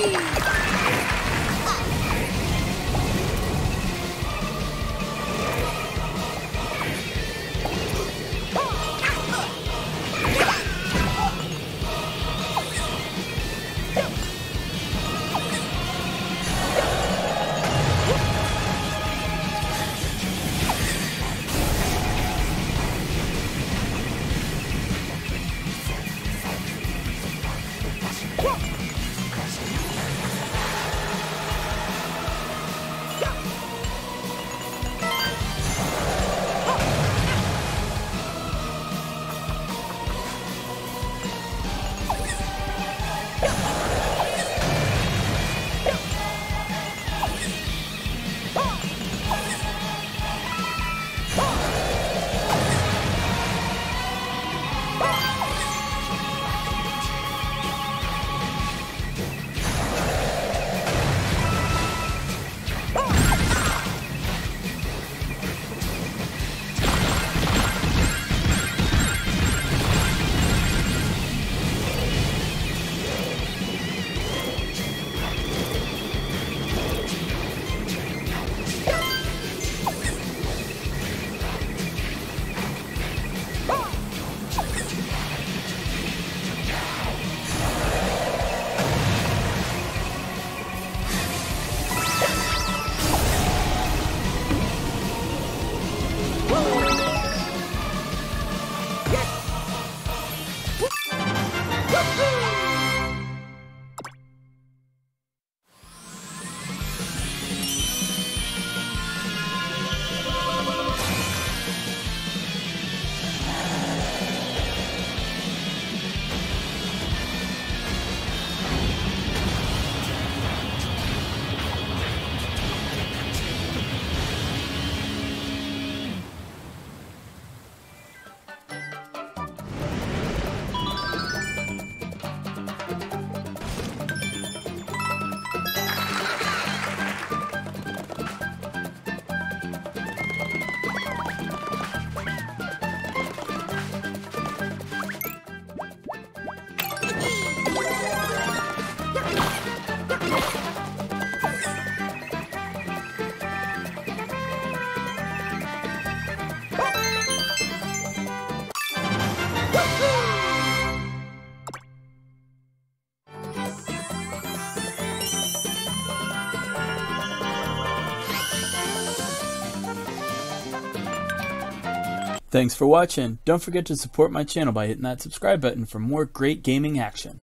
Woo! Thanks for watching. Don't forget to support my channel by hitting that subscribe button for more great gaming action.